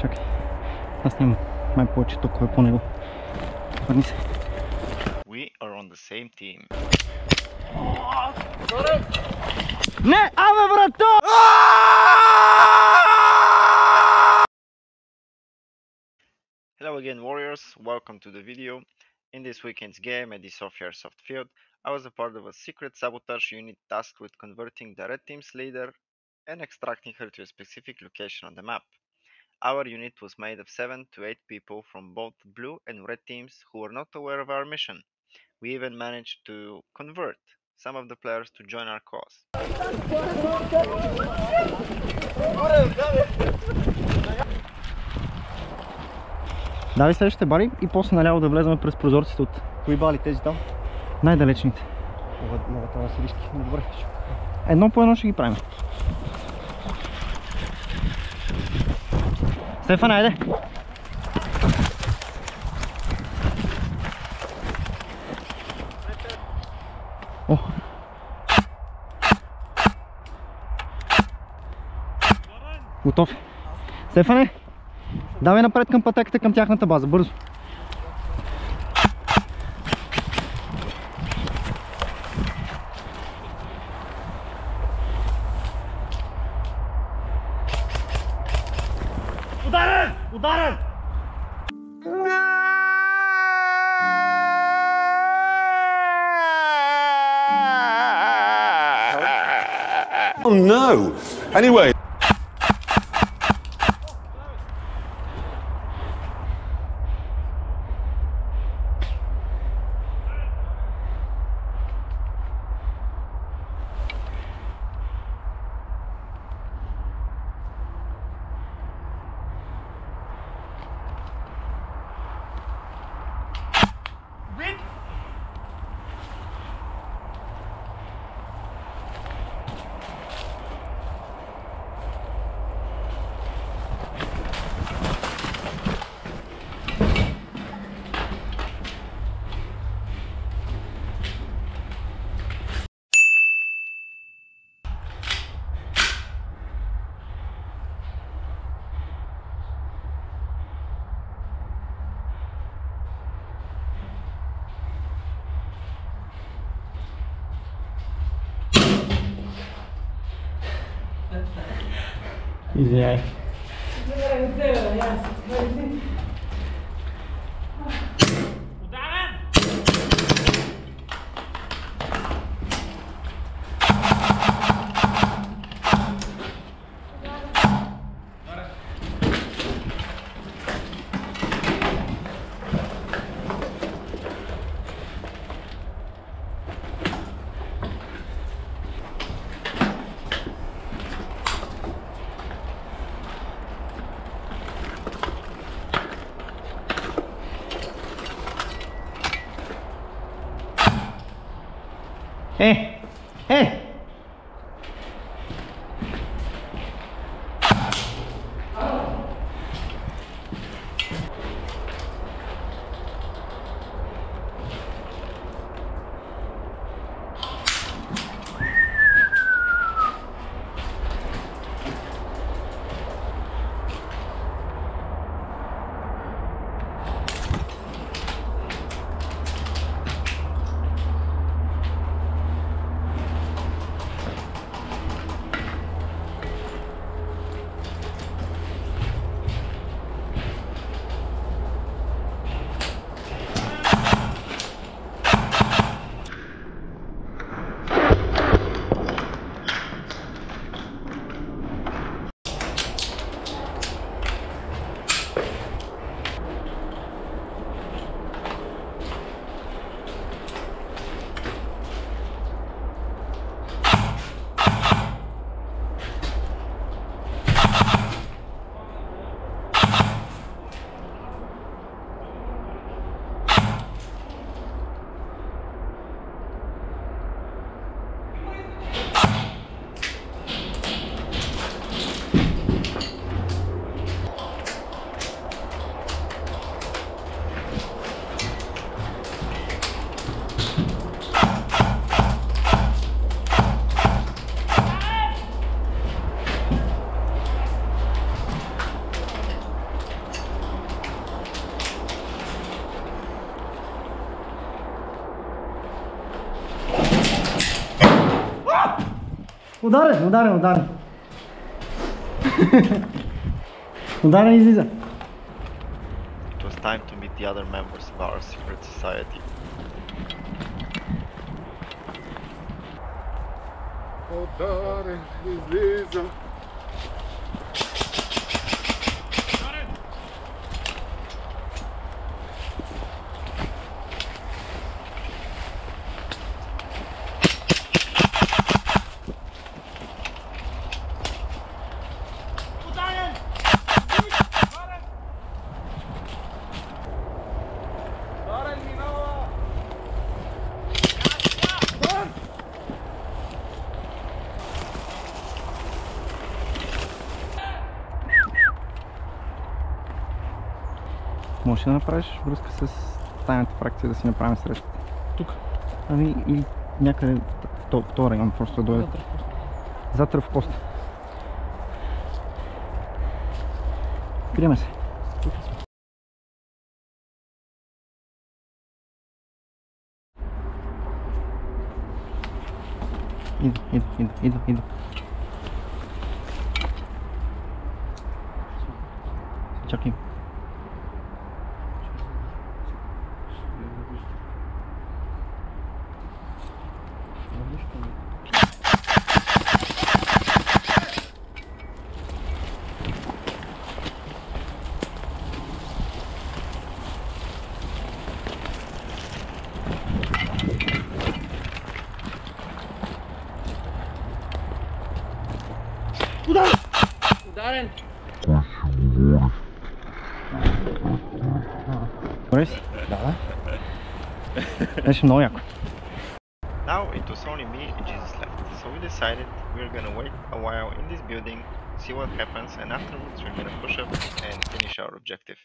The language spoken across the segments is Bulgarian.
Чакай. Аз нямам май повече токове по него. Върни се. We are on the same team. Не! Абе, брато! Hello again warriors, welcome to the video. In this weekend's game at the Sofia Soft Field, I was a part of a secret sabotage unit tasked with converting the red team's leader and extracting her to a specific location on the map. Our unit was made of 7 to 8 people from both blue and red teams who were not aware of our mission. We even managed to convert some of the players to join our cause. Давай следващите бари и после наляво да влезем през прозорците от Кои бали тези там? най-далечните. Могат, могат да са риски. Но добре. ще- Едно по едно ще ги правим. Стефан, айде! О! Готов. Стефане, давай напред към пътеката към тяхната база, бързо. No! Anyway. Easy, eh? ええ उदाहरण उदाहरण उदाहरण उदाहरण is. It was time to meet the other members of our secret society. Udaran is. Да направиш връзка с тайната фракция да си направим среща. Тук. Ами или някъде в в този район просто да дойде. Затър в пост. Криеме се. Иду, иду, иду, иду, иду. Чакай. Добре си? Да. Беше много яко. Now it was only me and Jesus left, so we decided we were gonna wait a while in this building, see what happens, and afterwards we're gonna push up and finish our objective.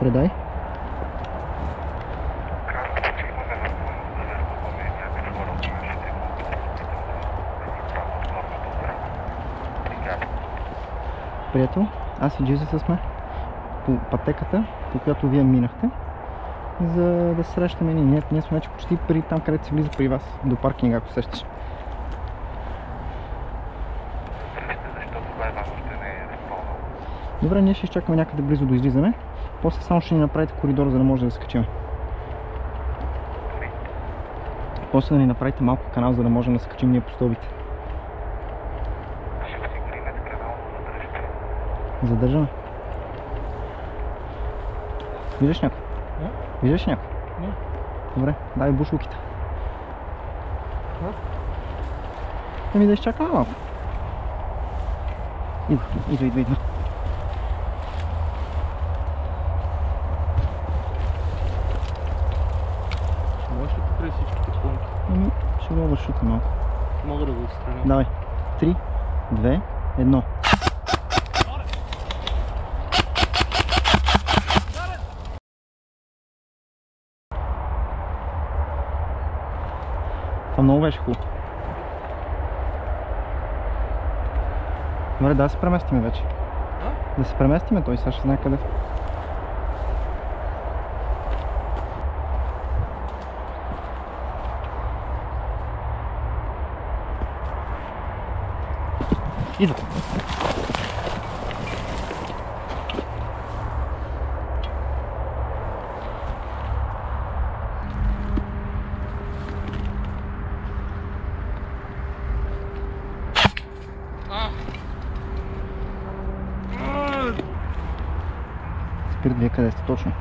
Предай. Приятел, аз и Джизуса сме по пътеката, по която вие минахте, за да се срещаме ние. Ние, ние сме вече почти при там, където се влиза при вас, до паркинга, ако сещаш. Добре, ние ще изчакаме някъде близо до излизане. После само ще ни направите коридор, за да може да скачим. После да ни направите малко канал, за да можем да скачим ние по стълбите. Задържаме. Виждаш някой? Не. Виждаш някой? Не. Добре, дай бушлуките. Еми да изчакаме малко. Идва, идва, идва, идва. Ще го обършута малко. Мога да го отстраня. Давай. Три, две, едно. Това много беше хубаво. Добре, да се преместиме вече. Да се преместиме, той сега ще знае къде. Идва. Спират вие къде сте точно?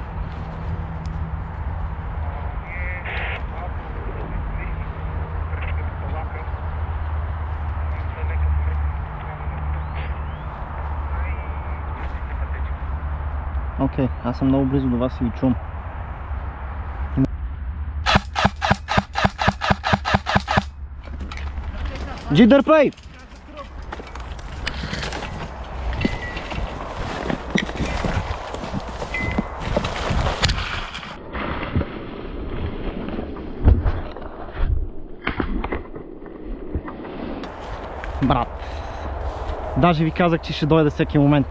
Окей, аз съм много близо до вас и ви чувам. Джи дърпай! Брат, даже ви казах, че ще дойде всеки момент.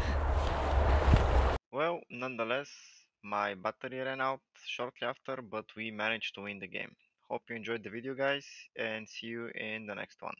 Nonetheless, my battery ran out shortly after, but we managed to win the game. Hope you enjoyed the video guys and see you in the next one.